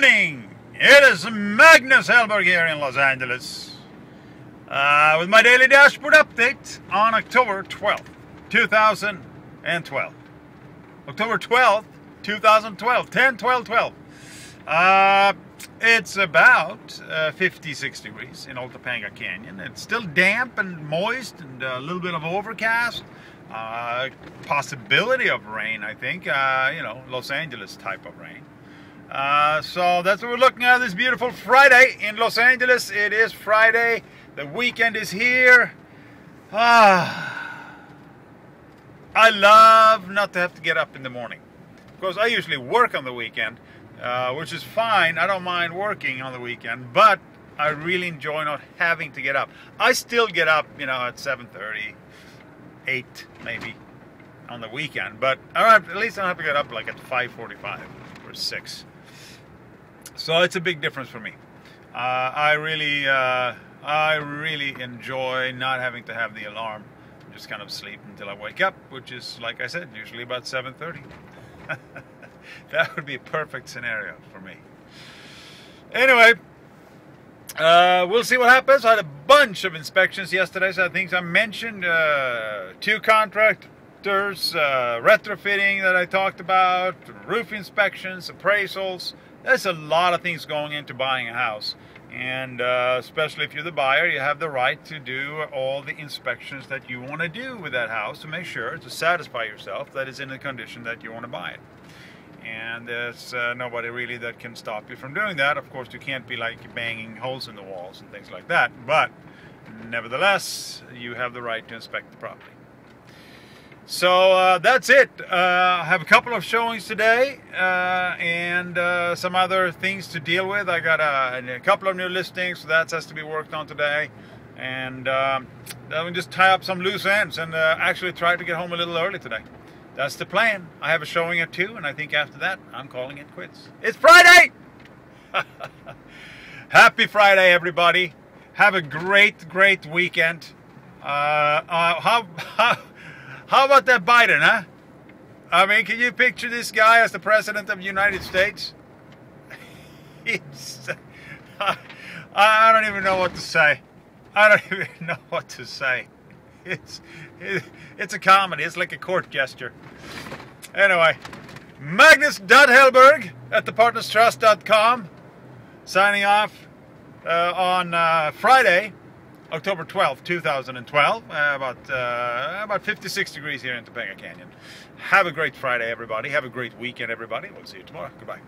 morning! It is Magnus Hellberg here in Los Angeles uh, with my daily dashboard update on October 12th, 2012. October 12th, 2012, 10, 12, 12. Uh, it's about uh, 56 degrees in Old Topanga Canyon. It's still damp and moist and a little bit of overcast. Uh, possibility of rain, I think. Uh, you know, Los Angeles type of rain. Uh, so that's what we're looking at this beautiful Friday in Los Angeles. It is Friday. The weekend is here. Ah, I love not to have to get up in the morning. Because I usually work on the weekend, uh, which is fine. I don't mind working on the weekend, but I really enjoy not having to get up. I still get up, you know, at 7.30, 8 maybe on the weekend, but I at least I don't have to get up like at 5.45 or 6. So it's a big difference for me. Uh, I really, uh, I really enjoy not having to have the alarm. Just kind of sleep until I wake up, which is, like I said, usually about 7:30. that would be a perfect scenario for me. Anyway, uh, we'll see what happens. I had a bunch of inspections yesterday, so I think I mentioned uh, two contractors, uh, retrofitting that I talked about, roof inspections, appraisals there's a lot of things going into buying a house. And uh, especially if you're the buyer, you have the right to do all the inspections that you want to do with that house to make sure to satisfy yourself that it's in the condition that you want to buy it. And there's uh, nobody really that can stop you from doing that. Of course, you can't be like banging holes in the walls and things like that. But nevertheless, you have the right to inspect the property. So uh, that's it. Uh, I have a couple of showings today uh, and uh, some other things to deal with. I got a, a, couple of new listings, so that has to be worked on today. And um, then we just tie up some loose ends and uh, actually try to get home a little early today. That's the plan. I have a showing at 2, and I think after that, I'm calling it quits. It's Friday! Happy Friday, everybody. Have a great, great weekend. Uh, how, how how about that Biden, huh? I mean, can you picture this guy as the president of the United States? He's, I, I don't even know what to say. I don't even know what to say. It's it, it's a comedy. It's like a court gesture. Anyway, Magnus Magnus.Hellberg at thepartnerstrust.com signing off uh, on uh, Friday. October 12th, 2012, uh, about, uh, about 56 degrees here in Topanga Canyon. Have a great Friday, everybody. Have a great weekend, everybody. We'll see you tomorrow. Goodbye.